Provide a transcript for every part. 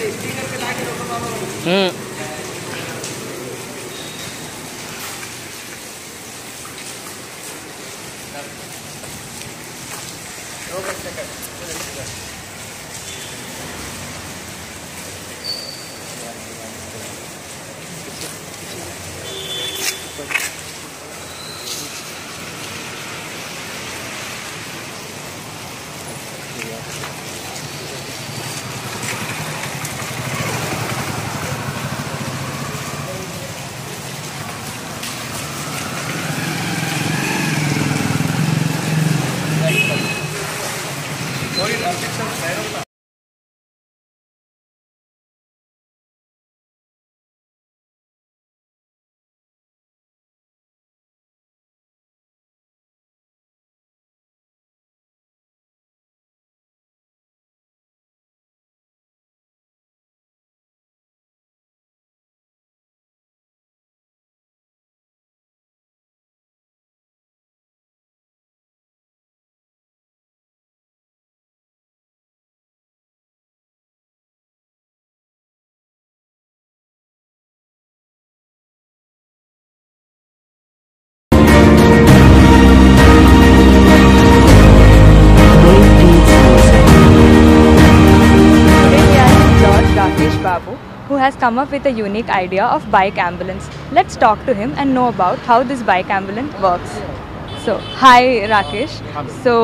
うんローカル社会。Has come up with a unique idea of bike ambulance. Let's talk to him and know about how this bike ambulance works. So, hi Rakesh. So,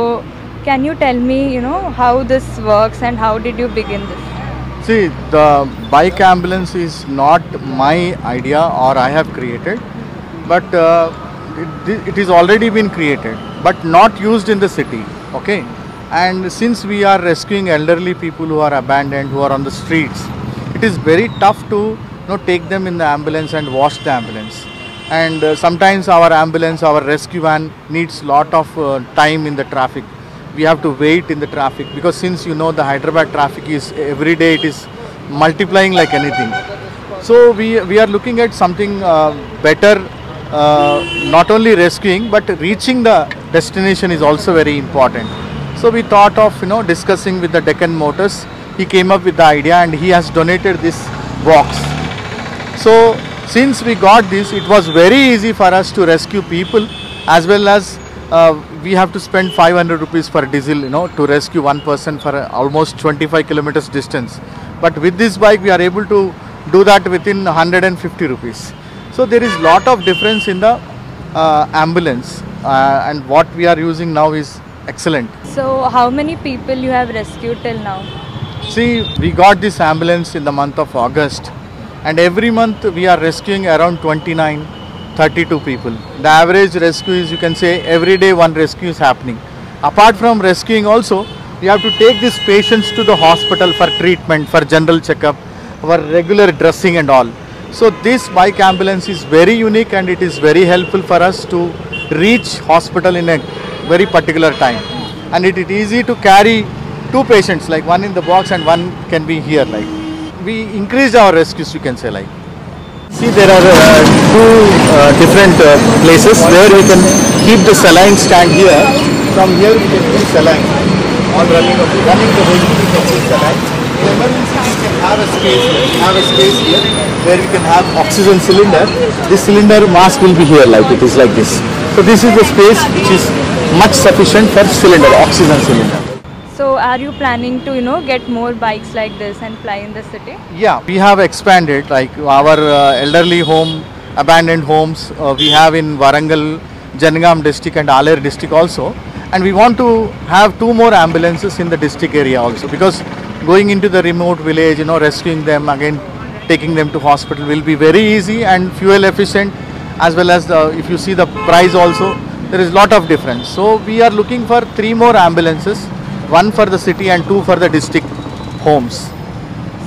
can you tell me, you know, how this works and how did you begin this? See, the bike ambulance is not my idea or I have created, but uh, it, it is already been created, but not used in the city. Okay, and since we are rescuing elderly people who are abandoned, who are on the streets, it is very tough to you know take them in the ambulance and wash the ambulance. And uh, sometimes our ambulance, our rescue van needs lot of uh, time in the traffic we have to wait in the traffic because since you know the Hyderabad traffic is every day it is multiplying like anything. So we, we are looking at something uh, better, uh, not only rescuing but reaching the destination is also very important. So we thought of you know discussing with the Deccan Motors. He came up with the idea and he has donated this box. So since we got this, it was very easy for us to rescue people as well as uh, we have to spend 500 rupees for diesel, you know, to rescue one person for uh, almost 25 kilometers distance. But with this bike, we are able to do that within 150 rupees. So there is lot of difference in the uh, ambulance, uh, and what we are using now is excellent. So, how many people you have rescued till now? See, we got this ambulance in the month of August, and every month we are rescuing around 29, 32 people. The average rescue is, you can say, every day one rescue is happening. Apart from rescuing, also, we have to take these patients to the hospital for treatment, for general checkup, for regular dressing, and all. So, this bike ambulance is very unique and it is very helpful for us to reach hospital in a very particular time. And it is easy to carry two patients like one in the box and one can be here like. We increased our rescues you can say like. See there are uh, two uh, different uh, places where we can keep the saline stand here. From here we can keep saline. On running running the we can keep saline. In emergency we can have a space have a space here where we can have oxygen cylinder. This cylinder mask will be here like it is like this. So this is the space which is much sufficient for cylinder oxygen cylinder So, are you planning to, you know, get more bikes like this and fly in the city? Yeah, we have expanded like our uh, elderly home, abandoned homes uh, we have in Warangal, Janagam district and Aler district also. And we want to have two more ambulances in the district area also because going into the remote village, you know, rescuing them again, taking them to hospital will be very easy and fuel efficient as well as the, if you see the price also, there is lot of difference. So we are looking for three more ambulances, one for the city and two for the district homes.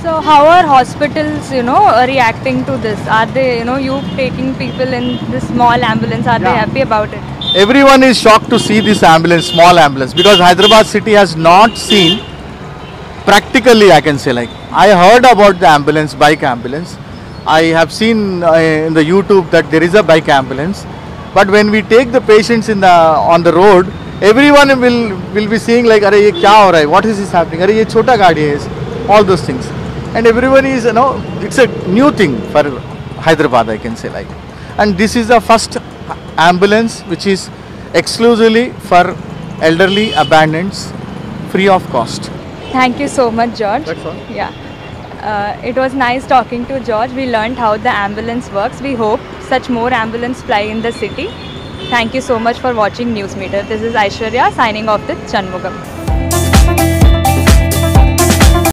So, how are hospitals, you know, reacting to this? Are they, you know, you taking people in this small ambulance? Are they happy about it? Everyone is shocked to see this ambulance, small ambulance, because Hyderabad city has not seen practically I can say like I heard about the ambulance, bike ambulance. I have seen uh, in the YouTube that there is a bike ambulance, but when we take the patients in the on the road, everyone will will be seeing like, अरे ये क्या हो रहा है? What is this happening? अरे ये छोटा गाड़ी है, all those things, and everyone is you know it's a new thing for Hyderabad I can say like, and this is the first ambulance which is exclusively for elderly abandoned, free of cost. Thank you so much, George. That's all. Yeah. Uh, it was nice talking to George. We learned how the ambulance works. We hope such more ambulance fly in the city. Thank you so much for watching News Meter. This is Aishwarya signing off with Chanmugam.